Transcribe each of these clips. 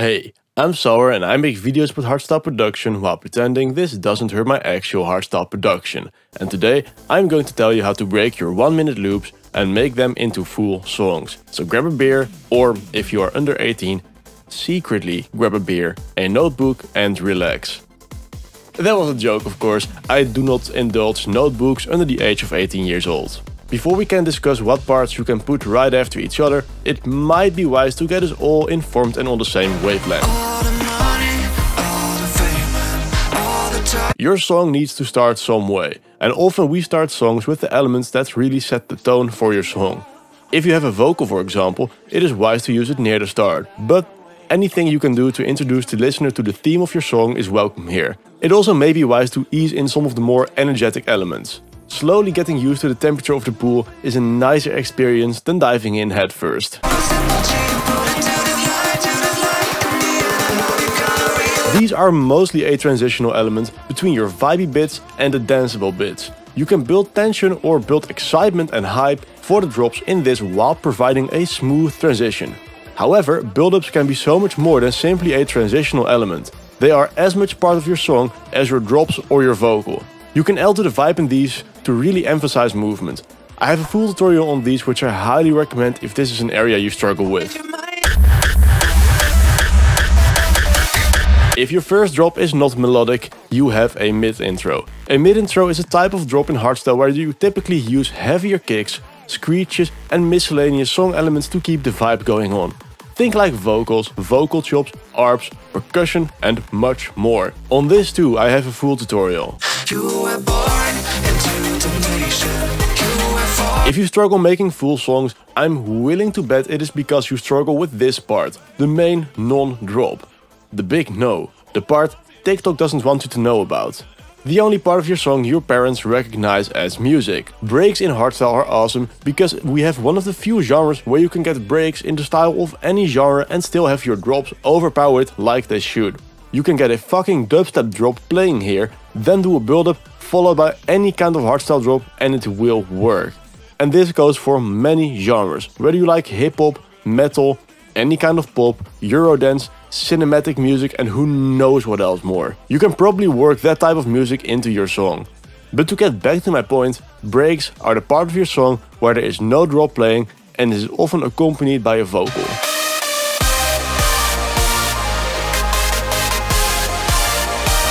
Hey, I'm Sawer and I make videos with hardstyle production while pretending this doesn't hurt my actual hardstyle production. And today I'm going to tell you how to break your 1 minute loops and make them into full songs. So grab a beer or if you are under 18, secretly grab a beer, a notebook and relax. That was a joke of course, I do not indulge notebooks under the age of 18 years old. Before we can discuss what parts you can put right after each other, it might be wise to get us all informed and on the same wavelength. Your song needs to start some way, and often we start songs with the elements that really set the tone for your song. If you have a vocal for example, it is wise to use it near the start, but anything you can do to introduce the listener to the theme of your song is welcome here. It also may be wise to ease in some of the more energetic elements. Slowly getting used to the temperature of the pool is a nicer experience than diving in head first. These are mostly a transitional element between your vibey bits and the danceable bits. You can build tension or build excitement and hype for the drops in this while providing a smooth transition. However, build-ups can be so much more than simply a transitional element. They are as much part of your song as your drops or your vocal. You can alter the vibe in these to really emphasize movement. I have a full tutorial on these which I highly recommend if this is an area you struggle with. If your first drop is not melodic, you have a mid-intro. A mid-intro is a type of drop in hardstyle where you typically use heavier kicks, screeches and miscellaneous song elements to keep the vibe going on. Think like vocals, vocal chops, arps, percussion and much more. On this too I have a full tutorial. If you struggle making full songs, I'm willing to bet it is because you struggle with this part, the main non-drop. The big no, the part TikTok doesn't want you to know about. The only part of your song your parents recognize as music. Breaks in hardstyle are awesome because we have one of the few genres where you can get breaks in the style of any genre and still have your drops overpowered like they should. You can get a fucking dubstep drop playing here, then do a build-up followed by any kind of hardstyle drop and it will work. And this goes for many genres, whether you like hip-hop, metal, any kind of pop, eurodance, cinematic music and who knows what else more. You can probably work that type of music into your song. But to get back to my point, breaks are the part of your song where there is no drop playing and is often accompanied by a vocal.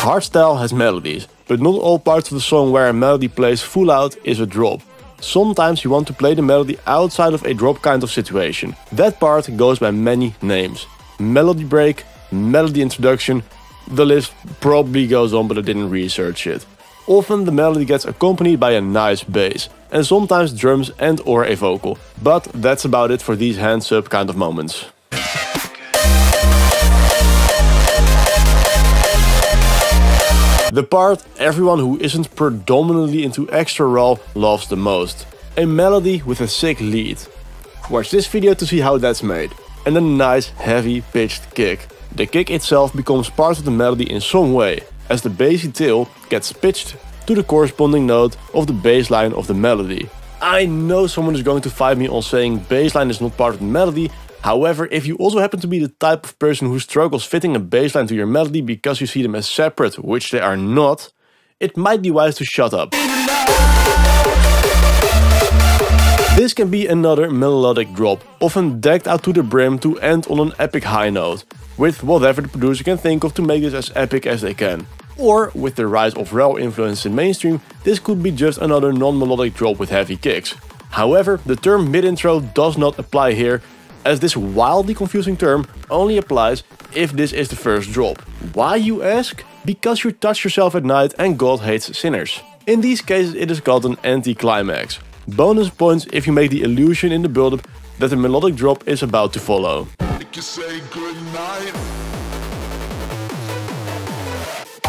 Hardstyle has melodies, but not all parts of the song where a melody plays full out is a drop. Sometimes you want to play the melody outside of a drop kind of situation. That part goes by many names. Melody break, melody introduction, the list probably goes on but I didn't research it. Often the melody gets accompanied by a nice bass, and sometimes drums and or a vocal, but that's about it for these hands up kind of moments. The part everyone who isn't predominantly into extra raw loves the most. A melody with a sick lead. Watch this video to see how that's made. And a nice heavy pitched kick. The kick itself becomes part of the melody in some way, as the bassy tail gets pitched to the corresponding note of the bass line of the melody. I know someone is going to fight me on saying bassline is not part of the melody, However, if you also happen to be the type of person who struggles fitting a bassline to your melody because you see them as separate, which they are not, it might be wise to shut up. This can be another melodic drop, often decked out to the brim to end on an epic high note, with whatever the producer can think of to make this as epic as they can. Or, with the rise of raw influence in mainstream, this could be just another non-melodic drop with heavy kicks. However, the term mid-intro does not apply here as this wildly confusing term only applies if this is the first drop. Why you ask? Because you touch yourself at night and God hates sinners. In these cases it is called an anticlimax. Bonus points if you make the illusion in the build-up that the melodic drop is about to follow.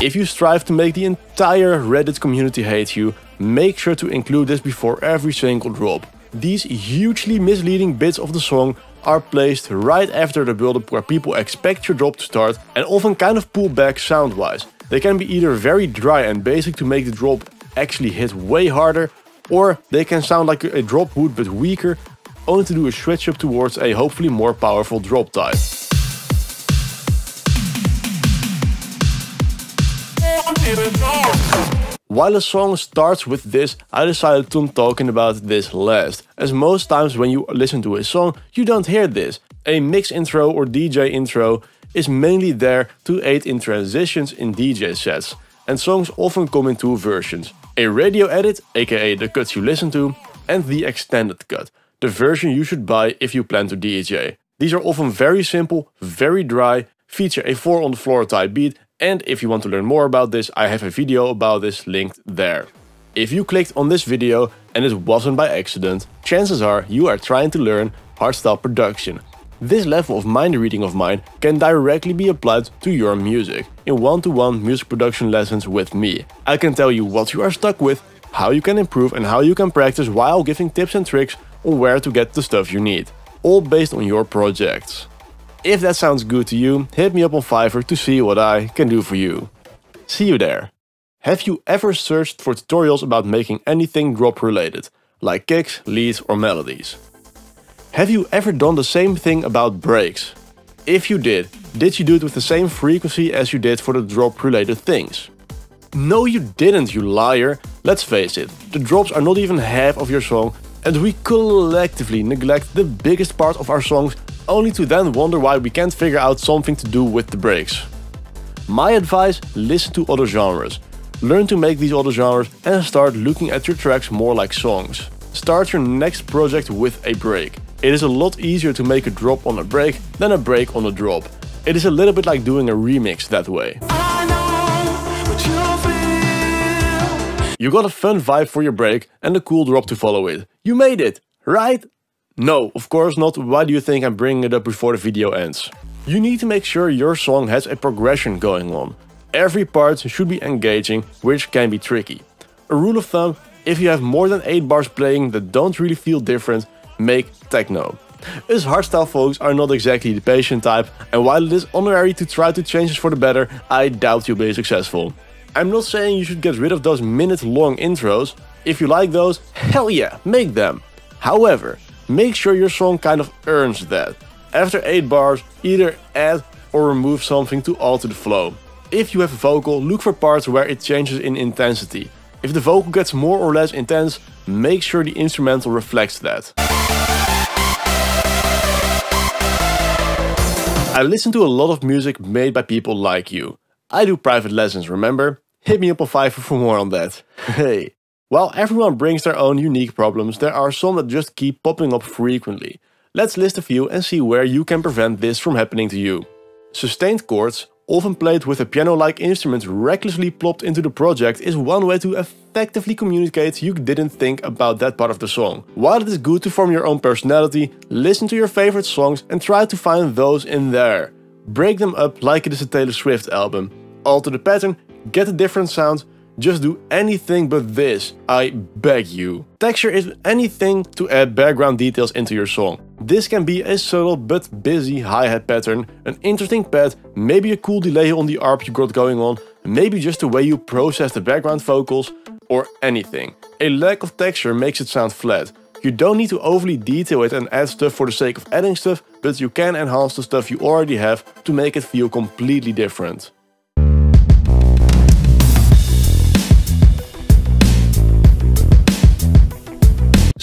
If you strive to make the entire Reddit community hate you, make sure to include this before every single drop. These hugely misleading bits of the song are placed right after the buildup where people expect your drop to start and often kind of pull back sound wise. They can be either very dry and basic to make the drop actually hit way harder, or they can sound like a drop would but weaker, only to do a switch up towards a hopefully more powerful drop type. While a song starts with this, I decided to talking about this last, as most times when you listen to a song, you don't hear this. A mix intro or DJ intro is mainly there to aid in transitions in DJ sets, and songs often come in two versions. A radio edit, aka the cuts you listen to, and the extended cut, the version you should buy if you plan to DJ. These are often very simple, very dry, feature a 4 on the floor type beat and if you want to learn more about this, I have a video about this linked there. If you clicked on this video and it wasn't by accident, chances are you are trying to learn hardstyle production. This level of mind reading of mine can directly be applied to your music in one-to-one -one music production lessons with me. I can tell you what you are stuck with, how you can improve and how you can practice while giving tips and tricks on where to get the stuff you need, all based on your projects. If that sounds good to you, hit me up on Fiverr to see what I can do for you. See you there. Have you ever searched for tutorials about making anything drop related, like kicks, leads or melodies? Have you ever done the same thing about breaks? If you did, did you do it with the same frequency as you did for the drop related things? No you didn't, you liar! Let's face it, the drops are not even half of your song and we collectively neglect the biggest part of our songs only to then wonder why we can't figure out something to do with the breaks. My advice, listen to other genres. Learn to make these other genres and start looking at your tracks more like songs. Start your next project with a break. It is a lot easier to make a drop on a break than a break on a drop. It is a little bit like doing a remix that way. You got a fun vibe for your break and a cool drop to follow it. You made it, right? No, of course not. Why do you think I'm bringing it up before the video ends? You need to make sure your song has a progression going on. Every part should be engaging, which can be tricky. A rule of thumb, if you have more than 8 bars playing that don't really feel different, make techno. Us hardstyle folks are not exactly the patient type, and while it is honorary to try to change this for the better, I doubt you'll be successful. I'm not saying you should get rid of those minute long intros. If you like those, hell yeah, make them. However, make sure your song kind of earns that. After 8 bars, either add or remove something to alter the flow. If you have a vocal, look for parts where it changes in intensity. If the vocal gets more or less intense, make sure the instrumental reflects that. I listen to a lot of music made by people like you. I do private lessons, remember? Hit me up on Fiverr for more on that. Hey. While everyone brings their own unique problems, there are some that just keep popping up frequently. Let's list a few and see where you can prevent this from happening to you. Sustained chords, often played with a piano-like instrument recklessly plopped into the project is one way to effectively communicate you didn't think about that part of the song. While it is good to form your own personality, listen to your favorite songs and try to find those in there. Break them up like it is a Taylor Swift album. Alter the pattern, get a different sound, just do anything but this, I beg you. Texture is anything to add background details into your song. This can be a subtle but busy hi-hat pattern, an interesting pad, maybe a cool delay on the ARP you got going on, maybe just the way you process the background vocals, or anything. A lack of texture makes it sound flat. You don't need to overly detail it and add stuff for the sake of adding stuff, but you can enhance the stuff you already have to make it feel completely different.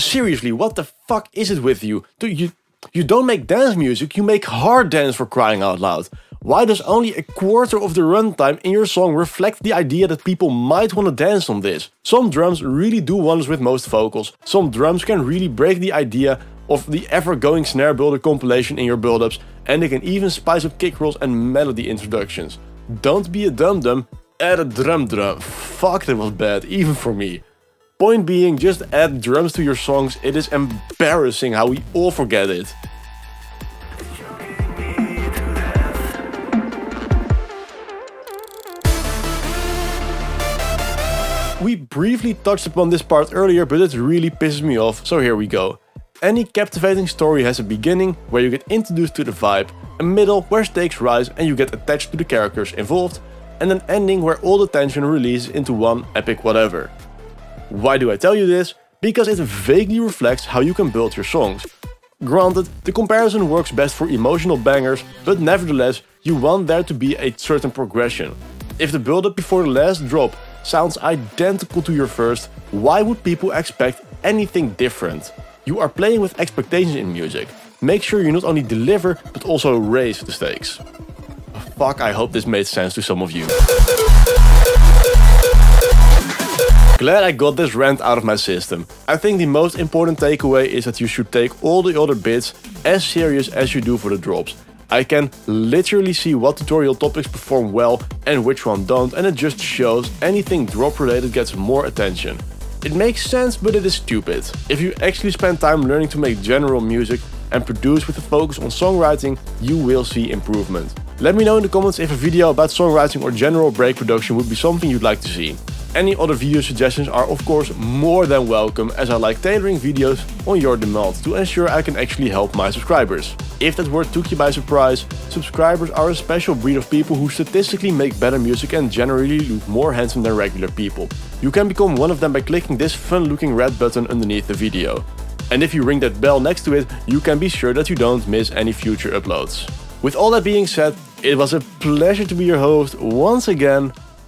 Seriously, what the fuck is it with you? Do you you don't make dance music, you make hard dance for crying out loud. Why does only a quarter of the runtime in your song reflect the idea that people might want to dance on this? Some drums really do wonders with most vocals. Some drums can really break the idea of the ever-going snare builder compilation in your build-ups and they can even spice up kick rolls and melody introductions. Don't be a dum-dum, add a drum drum. Fuck that was bad, even for me. Point being, just add drums to your songs, it is embarrassing how we all forget it. We briefly touched upon this part earlier, but it really pisses me off, so here we go. Any captivating story has a beginning, where you get introduced to the vibe, a middle where stakes rise and you get attached to the characters involved, and an ending where all the tension releases into one epic whatever. Why do I tell you this? Because it vaguely reflects how you can build your songs. Granted, the comparison works best for emotional bangers, but nevertheless, you want there to be a certain progression. If the build up before the last drop sounds identical to your first, why would people expect anything different? You are playing with expectations in music. Make sure you not only deliver, but also raise the stakes. Fuck, I hope this made sense to some of you. Glad I got this rant out of my system. I think the most important takeaway is that you should take all the other bits as serious as you do for the drops. I can literally see what tutorial topics perform well and which one don't and it just shows anything drop related gets more attention. It makes sense but it is stupid. If you actually spend time learning to make general music and produce with a focus on songwriting, you will see improvement. Let me know in the comments if a video about songwriting or general break production would be something you'd like to see. Any other video suggestions are of course more than welcome as I like tailoring videos on your demand to ensure I can actually help my subscribers. If that word took you by surprise, subscribers are a special breed of people who statistically make better music and generally look more handsome than regular people. You can become one of them by clicking this fun looking red button underneath the video. And if you ring that bell next to it, you can be sure that you don't miss any future uploads. With all that being said, it was a pleasure to be your host once again